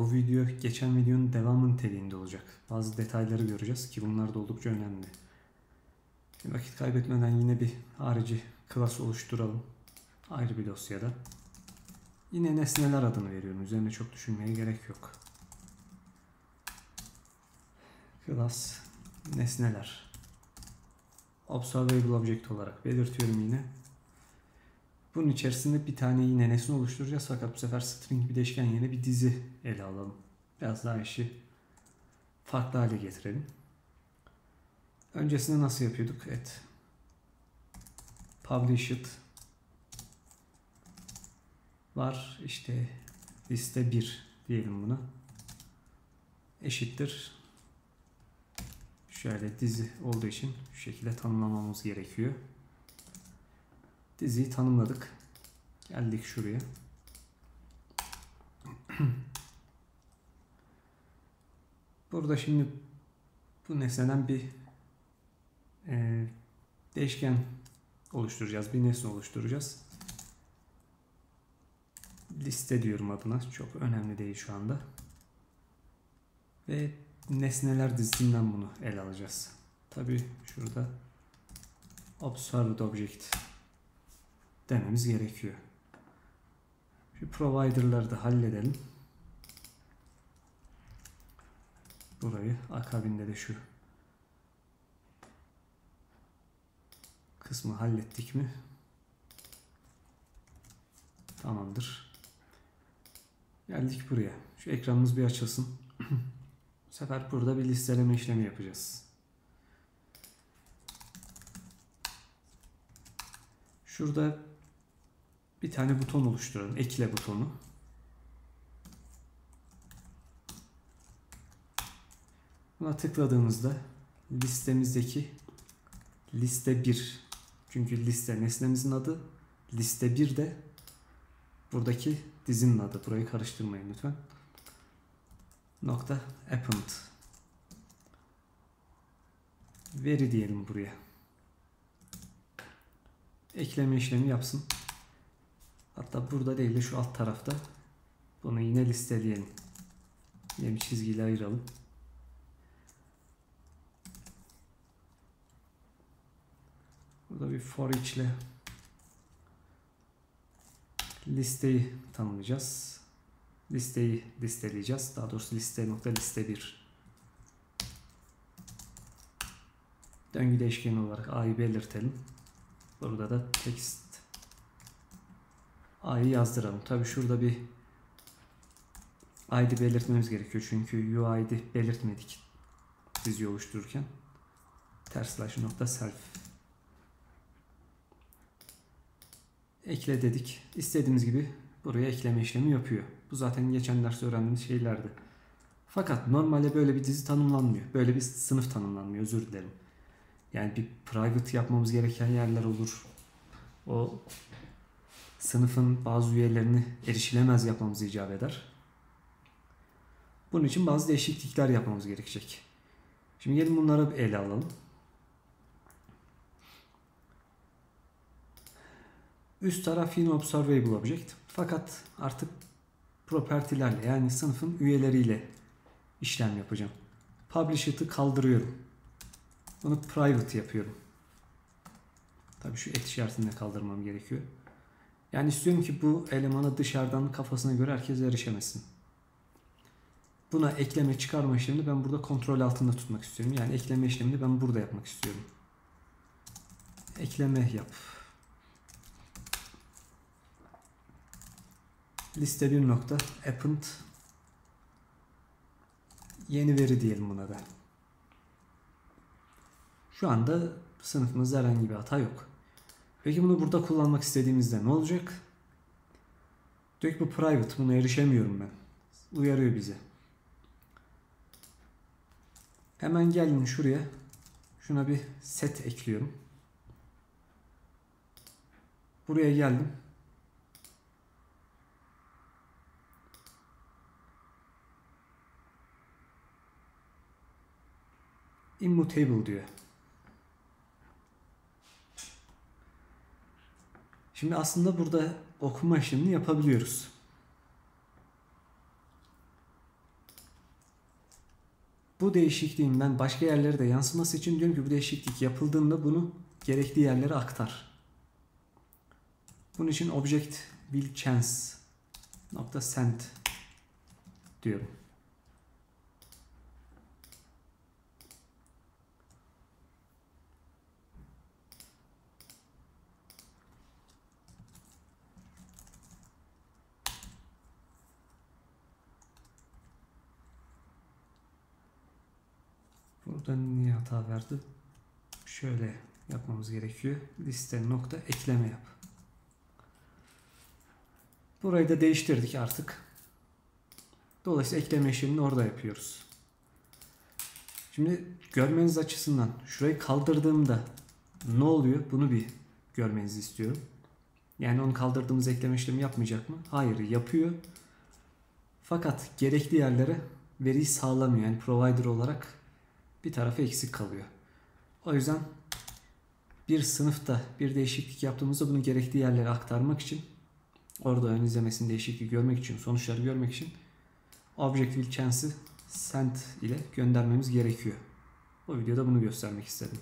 Bu video geçen videonun devamı niteliğinde olacak. Bazı detayları göreceğiz ki bunlar da oldukça önemli. Şimdi vakit kaybetmeden yine bir harici klas oluşturalım. Ayrı bir dosyada. Yine nesneler adını veriyorum. Üzerine çok düşünmeye gerek yok. Class nesneler. Observable object olarak belirtiyorum yine. Bunun içerisinde bir tane yine nesne oluşturacağız fakat bu sefer string bir değişken yerine bir dizi ele alalım. Biraz daha işi farklı hale getirelim. Öncesinde nasıl yapıyorduk? Evet. Published var işte liste 1 diyelim buna. Eşittir. Şöyle dizi olduğu için şu şekilde tanımlamamız gerekiyor. Diziyi tanımladık. Geldik şuraya. Burada şimdi bu nesneden bir e, değişken oluşturacağız. Bir nesne oluşturacağız. Liste diyorum adına. Çok önemli değil şu anda. Ve nesneler dizisinden bunu ele alacağız. Tabi şurada observed object dememiz gerekiyor. Şu provider'ları da halledelim. Burayı akabinde de şu kısmı hallettik mi? Tamamdır. Geldik buraya. Şu ekranımız bir açılsın. Bu sefer burada bir listeleme işlemi yapacağız. Şurada bir tane buton oluşturalım. Ekle butonu. Buna tıkladığımızda listemizdeki liste 1 çünkü liste nesnemizin adı liste 1 de buradaki dizinin adı. Burayı karıştırmayın lütfen. Nokta append veri diyelim buraya. Ekleme işlemi yapsın. Hatta burada değil de şu alt tarafta bunu yine listeleyelim. Yine bir çizgiyle ayıralım. Burada bir for each ile listeyi tanımlayacağız. Listeyi listeleyeceğiz. Daha doğrusu liste nokta liste 1. Döngü değişkeni olarak a'yı belirtelim. Burada da text a'yı yazdıralım. Tabi şurada bir id belirtmemiz gerekiyor. Çünkü uid belirtmedik dizi oluştururken. Ters slash nokta self ekle dedik. İstediğimiz gibi buraya ekleme işlemi yapıyor. Bu zaten geçen ders öğrendiğimiz şeylerdi. Fakat normalde böyle bir dizi tanımlanmıyor. Böyle bir sınıf tanımlanmıyor. Özür dilerim. Yani bir private yapmamız gereken yerler olur. O sınıfın bazı üyelerini erişilemez yapmamız icap eder. Bunun için bazı değişiklikler yapmamız gerekecek. Şimdi gelin bunları ele alalım. Üst taraf yine observable object. Fakat artık propertilerle yani sınıfın üyeleriyle işlem yapacağım. Published'ı kaldırıyorum. Bunu private yapıyorum. Tabi şu et işaretini kaldırmam gerekiyor. Yani istiyorum ki bu elemanı dışarıdan kafasına göre herkes erişemesin. Buna ekleme çıkarma işlemini ben burada kontrol altında tutmak istiyorum. Yani ekleme işlemini ben burada yapmak istiyorum. Ekleme yap. Liste bir nokta append yeni veri diyelim buna da. Şu anda sınıfımızda herhangi bir hata yok. Peki bunu burada kullanmak istediğimizde ne olacak? Diyor ki bu private buna erişemiyorum ben. Uyarıyor bize. Hemen gelin şuraya. Şuna bir set ekliyorum. Buraya geldim. Immutable diyor. Şimdi aslında burada okuma işlemini yapabiliyoruz. Bu değişikliğin ben başka yerlere de yansıması için diyorum ki bu değişiklik yapıldığında bunu gerekli yerlere aktar. Bunun için object will chance send diyorum. Burada niye hata verdi? Şöyle yapmamız gerekiyor. Liste nokta ekleme yap. Burayı da değiştirdik artık. Dolayısıyla ekleme işlemini orada yapıyoruz. Şimdi görmeniz açısından şurayı kaldırdığımda ne oluyor? Bunu bir görmenizi istiyorum. Yani onu kaldırdığımız ekleme işlemi yapmayacak mı? Hayır yapıyor. Fakat gerekli yerlere veriyi sağlamıyor. Yani provider olarak bir tarafı eksik kalıyor. O yüzden bir sınıfta bir değişiklik yaptığımızda bunu gerekli yerlere aktarmak için orada ön izlemesinin değişikliği görmek için, sonuçları görmek için Object will change'ı send ile göndermemiz gerekiyor. Bu videoda bunu göstermek istedim.